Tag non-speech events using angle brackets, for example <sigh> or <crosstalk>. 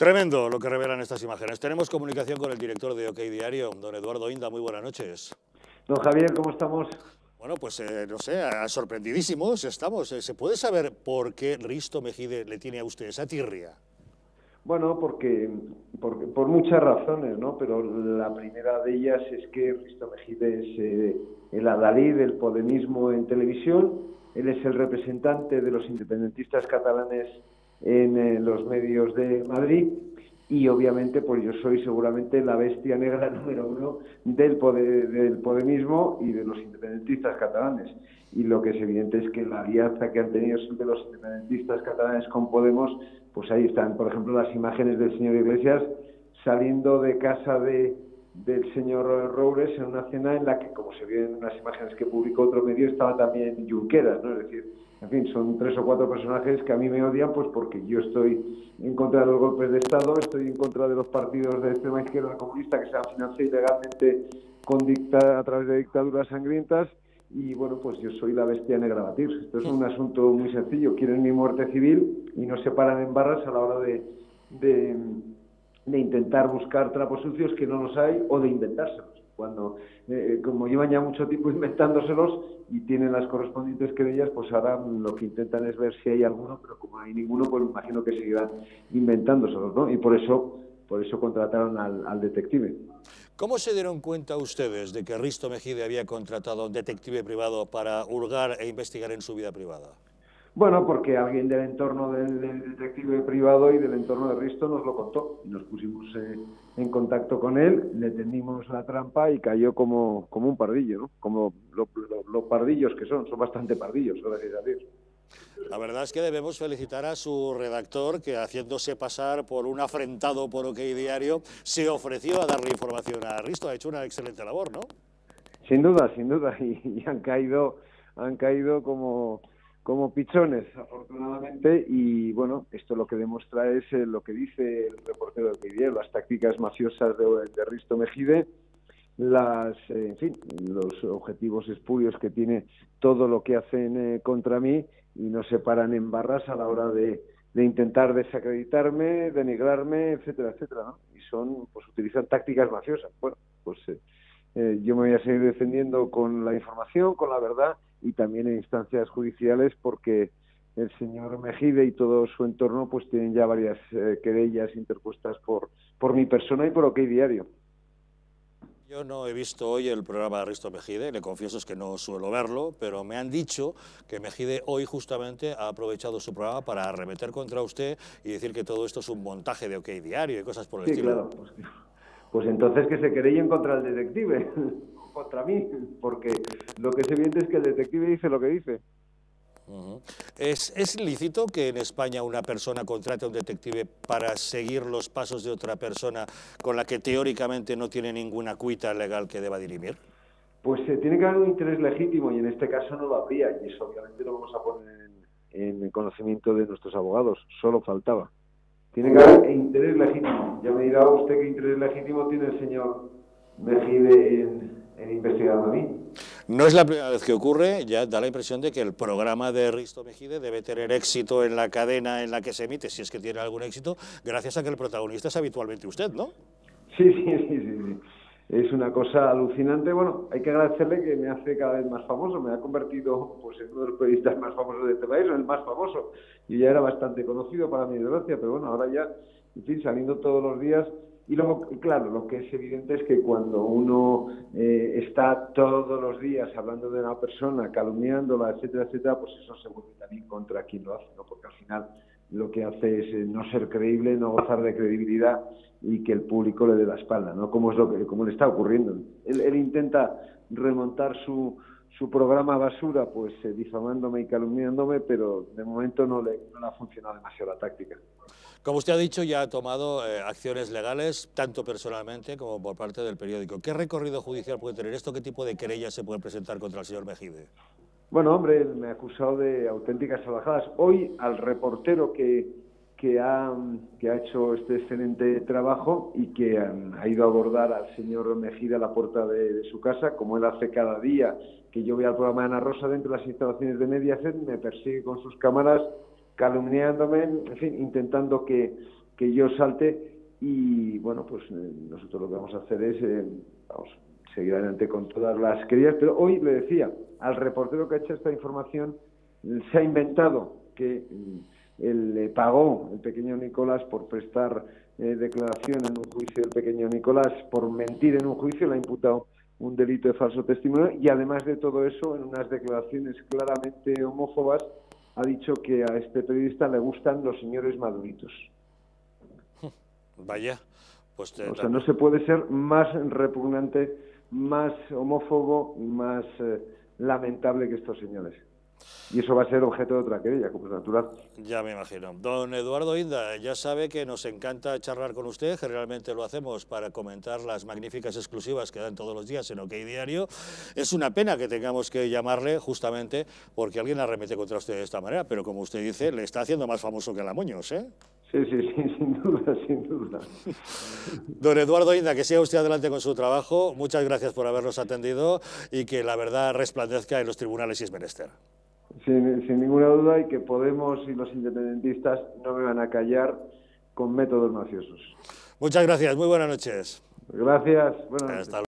Tremendo lo que revelan estas imágenes. Tenemos comunicación con el director de OK Diario, don Eduardo Inda. Muy buenas noches. Don Javier, ¿cómo estamos? Bueno, pues eh, no sé, sorprendidísimos estamos. Eh, ¿Se puede saber por qué Risto Mejide le tiene a usted esa tirria? Bueno, porque, por muchas razones, ¿no? Pero la primera de ellas es que Risto Mejide es eh, el adalid del podemismo en televisión. Él es el representante de los independentistas catalanes en los medios de Madrid y obviamente pues yo soy seguramente la bestia negra <laughs> número uno del, poder, del podemismo y de los independentistas catalanes. Y lo que es evidente es que la alianza que han tenido siempre los independentistas catalanes con Podemos, pues ahí están, por ejemplo, las imágenes del señor Iglesias saliendo de casa de, del señor Roures en una cena en la que, como se ve en unas imágenes que publicó otro medio, estaba también Junqueras, ¿no? Es decir, en fin, son tres o cuatro personajes que a mí me odian pues porque yo estoy en contra de los golpes de Estado, estoy en contra de los partidos de extrema izquierda comunista que se han financiado ilegalmente con dicta a través de dictaduras sangrientas y bueno, pues yo soy la bestia negra batir. Esto es un asunto muy sencillo, quieren mi muerte civil y no se paran en barras a la hora de, de, de intentar buscar trapos sucios que no los hay o de inventárselos cuando eh, como llevan ya mucho tiempo inventándoselos y tienen las correspondientes querellas, pues ahora lo que intentan es ver si hay alguno, pero como hay ninguno, pues imagino que seguirán inventándoselos, ¿no? Y por eso, por eso contrataron al, detective. ¿Cómo se dieron cuenta ustedes de que Risto Mejide había contratado un detective privado para hurgar e investigar en su vida privada? Bueno, porque alguien del entorno del, detective privado y del entorno de Risto nos lo contó. Nos pusimos eh, en contacto con él, le tendimos la trampa y cayó como, como un pardillo, ¿no? Como los pardillos que son, son bastante pardillos, gracias a Dios. La verdad es que debemos felicitar a su redactor que haciéndose pasar por un afrentado por OK Diario se ofreció a darle información a Risto. Ha hecho una excelente labor, ¿no? Sin duda, sin duda. <laughs> y han caído, han caído como como pichones, afortunadamente, y bueno, esto lo que demuestra es eh, lo que dice el reportero de Diario, las tácticas mafiosas de, Risto Mejide, las, eh, en fin, los objetivos espurios que tiene todo lo que hacen eh, contra mí y no se paran en barras a la hora de, de intentar desacreditarme, denigrarme, etcétera, etcétera, ¿no? Y son, pues utilizan tácticas mafiosas. Bueno, pues yo me voy a seguir defendiendo con la información, con la verdad y también en instancias judiciales porque el señor Mejide y todo su entorno pues tienen ya varias eh, querellas interpuestas por, por mi persona y por OK Diario. Yo no he visto hoy el programa de Risto Mejide, le confieso es que no suelo verlo, pero me han dicho que Mejide hoy justamente ha aprovechado su programa para arremeter contra usted y decir que todo esto es un montaje de OK Diario y cosas por el sí, estilo. Claro, pues, entonces que se querellen contra el detective <laughs> contra mí, porque lo que es evidente es que el detective dice lo que dice. ¿Es, ¿Es, lícito que en España una persona contrate a un detective para seguir los pasos de otra persona con la que teóricamente no tiene ninguna cuita legal que deba dirimir? Pues se tiene que haber un interés legítimo y en este caso no lo habría y eso obviamente lo vamos a poner en, en conocimiento de nuestros abogados, solo faltaba. Tiene que haber interés legítimo. Ya me dirá usted qué interés legítimo tiene el señor Mejide en, investigado a mí. No es la primera vez que ocurre, ya da la impresión de que el programa de Risto Mejide debe tener éxito en la cadena en la que se emite, si es que tiene algún éxito, gracias a que el protagonista es habitualmente usted, ¿no? Sí, sí, sí, sí. Es una cosa alucinante. Bueno, hay que agradecerle que me hace cada vez más famoso. Me ha convertido pues, en uno de los periodistas más famosos de este país, en el más famoso. Y ya era bastante conocido para mi desgracia, pero bueno, ahora ya, en fin, saliendo todos los días, y luego, claro, lo que es evidente es que cuando uno eh, está todos los días hablando de una persona, calumniándola, etcétera, etcétera, pues eso se vuelve también contra quien lo hace, ¿no? Porque al final lo que hace es eh, no ser creíble, no gozar de credibilidad y que el público le dé la espalda, ¿no? Como es lo que como le está ocurriendo. Él, intenta remontar su, su programa basura, pues eh, difamándome y calumniándome, pero de momento no le, no ha funcionado demasiado la táctica. Como usted ha dicho, ya ha tomado eh, acciones legales, tanto personalmente como por parte del periódico. ¿Qué recorrido judicial puede tener esto? ¿Qué tipo de querellas se puede presentar contra el señor Mejide? Bueno, hombre, me ha acusado de auténticas salajadas. Hoy al reportero que, que, ha, que ha hecho este excelente trabajo y que ha ido a abordar al señor Mejide a la puerta de, su casa, como él hace cada día que yo voy al programa de Ana Rosa dentro de las instalaciones de Mediaset, me persigue con sus cámaras calumniándome, en fin, intentando que, que yo salte y bueno, pues eh, nosotros lo que vamos a hacer es, eh, vamos, seguir adelante con todas las queridas, pero hoy le decía al reportero que ha hecho esta información, se ha inventado que mm, él le pagó el pequeño Nicolás por prestar eh, declaración en un juicio del pequeño Nicolás, por mentir en un juicio, le ha imputado un delito de falso testimonio y además de todo eso, en unas declaraciones claramente homófobas, ha dicho que a este periodista le gustan los señores maduritos. Vaya, pues... O sea, no se puede ser más repugnante, más homófobo, más eh, lamentable que estos señores y eso va a ser objeto de otra querella, como es natural. Ya me imagino. Don Eduardo Inda, ya sabe que nos encanta charlar con usted, generalmente lo hacemos para comentar las magníficas exclusivas que dan todos los días en OK Diario. Es una pena que tengamos que llamarle justamente porque alguien arremete contra usted de esta manera, pero como usted dice, le está haciendo más famoso que la Moños, ¿eh? Sí, sí, sí, <laughs> sin duda, sin duda. <laughs> Don Eduardo Inda, que siga usted adelante con su trabajo. Muchas gracias por habernos atendido y que la verdad resplandezca en los tribunales y es menester sin, ninguna duda y que Podemos y los independentistas no me van a callar con métodos mafiosos. Muchas gracias, muy buenas noches. Gracias, buenas noches.